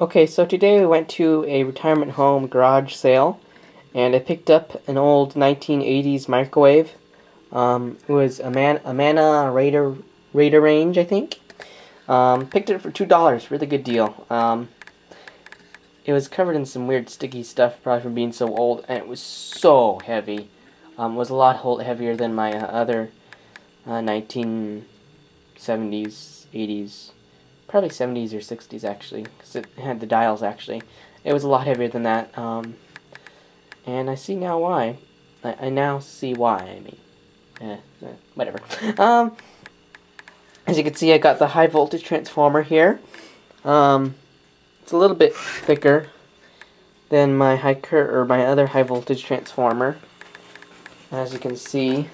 Okay, so today we went to a retirement home garage sale, and I picked up an old 1980s microwave. Um, it was a man a Amana Raider Radarange, I think. Um, picked it for two dollars, really good deal. Um, it was covered in some weird sticky stuff, probably from being so old, and it was so heavy. Um, was a lot heavier than my other uh, 1970s, 80s probably 70s or 60s actually, because it had the dials actually. It was a lot heavier than that, um, and I see now why. I, I now see why, I mean. Eh, eh, whatever. Um, as you can see, I got the high voltage transformer here. Um, it's a little bit thicker than my high cur or my other high voltage transformer. As you can see,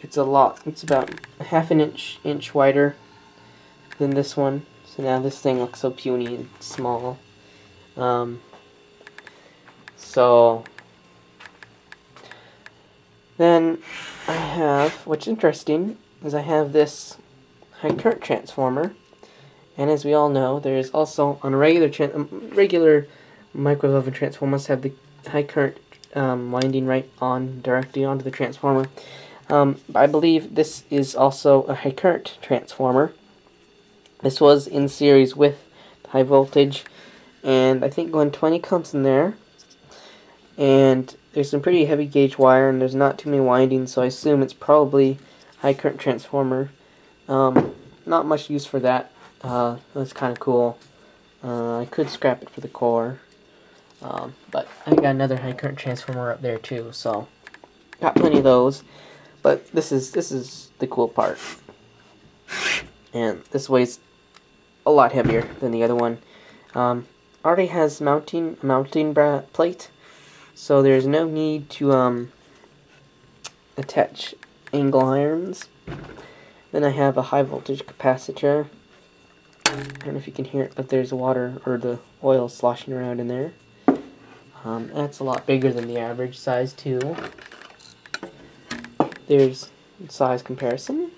it's a lot. It's about half an inch inch wider than this one. So now this thing looks so puny and small. Um, so then I have, what's interesting is I have this high current transformer. And as we all know, there is also on regular um, regular microwave oven transformers have the high current um, winding right on directly onto the transformer. Um, I believe this is also a high current transformer. This was in series with high voltage, and I think 120 comes in there. And there's some pretty heavy gauge wire, and there's not too many windings, so I assume it's probably high current transformer. Um, not much use for that. Uh, that's kind of cool. Uh, I could scrap it for the core, um, but I got another high current transformer up there too, so got plenty of those. But this is this is the cool part, and this weighs a lot heavier than the other one. Um, already has mounting mounting plate, so there's no need to um, attach angle irons. Then I have a high voltage capacitor. I don't know if you can hear it, but there's water or the oil sloshing around in there. Um, that's a lot bigger than the average size too. There's size comparison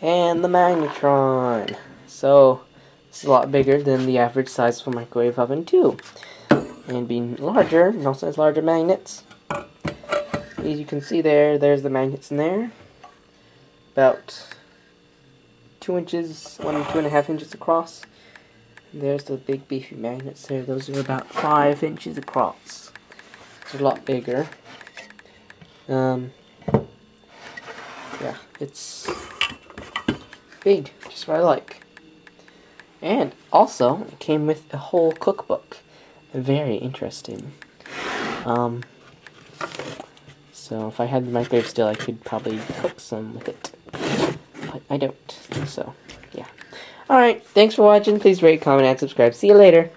and the magnetron. So it's a lot bigger than the average size a microwave oven too. And being larger, it also has larger magnets. As you can see there, there's the magnets in there. About two inches, one and two and a half inches across. And there's the big beefy magnets there. Those are about five inches across. It's a lot bigger. Um, yeah, it's big, just what I like. And also, it came with a whole cookbook. Very interesting. Um, so if I had the microwave still, I could probably cook some with it. But I don't, so yeah. Alright, thanks for watching. Please rate, comment, and subscribe. See you later.